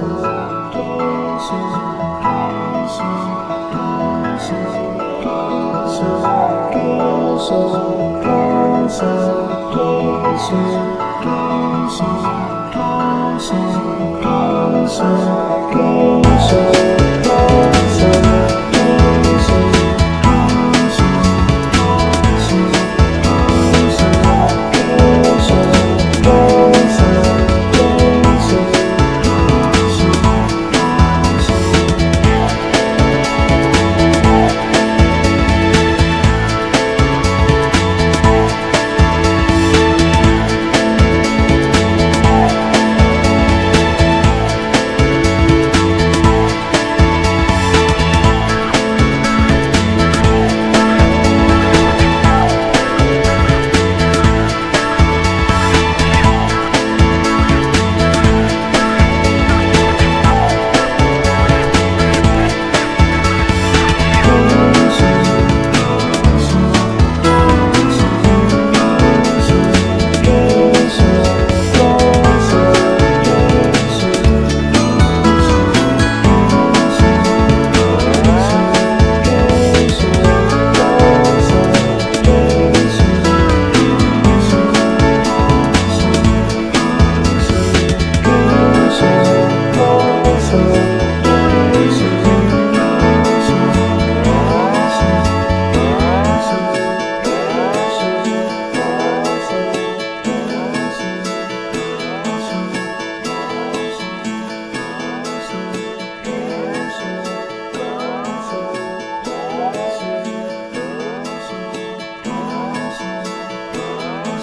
Closer, closer, closer, closer, closer, closer, closer, closer, closer.